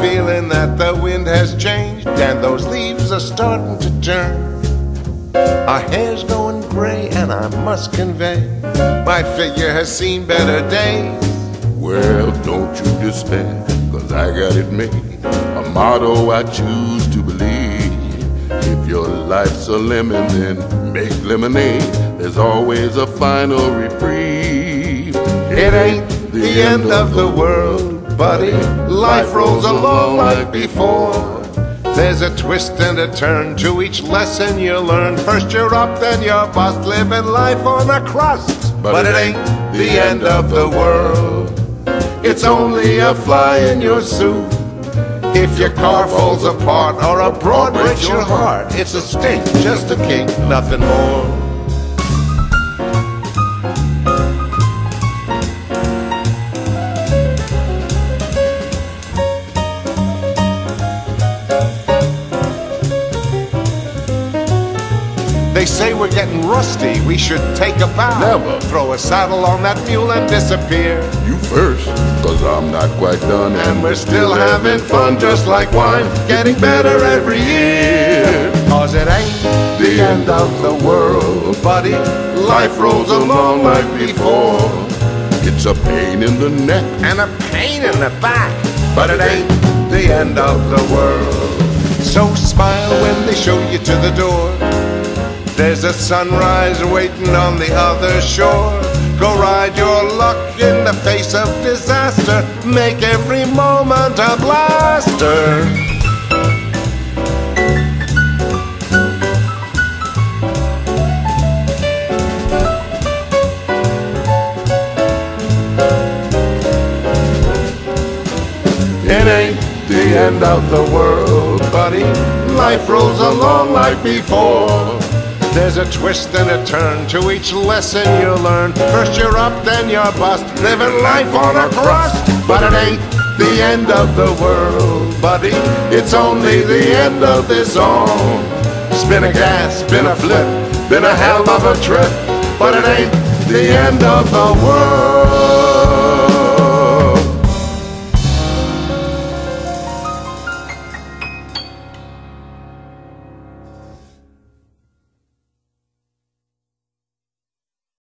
feeling that the wind has changed and those leaves are starting to turn. Our hair's going gray, and I must convey my figure has seen better days. Well, don't you despair, cause I got it made. A motto I choose to believe. If your life's a lemon, then make lemonade. There's always a final reprieve. It ain't the end of the world, buddy. Life rolls along like before. There's a twist and a turn to each lesson you learn. First you're up, then you're bust, living life on a crust. But, but it ain't the end of the world. It's only a fly in your soup. If your car falls apart or a broad breaks your heart, it's a stink, just a kink, nothing more. They say we're getting rusty, we should take a bow. Never. Throw a saddle on that mule and disappear. You first, cause I'm not quite done. And we're still having fun just like wine, getting better every year. Cause it ain't the end of the world, buddy. Life rolls along like before. It's a pain in the neck and a pain in the back, but it ain't the end of the world. So smile when they show you to the door. There's a sunrise waiting on the other shore. Go ride your luck in the face of disaster. Make every moment a blaster. It ain't the end of the world, buddy. Life rolls along like before. There's a twist and a turn to each lesson you learn. First you're up, then you're bust, living life on a crust. But it ain't the end of the world, buddy. It's only the end of this song. Spin a gas, spin a flip, been a hell of a trip. But it ain't the end of the world.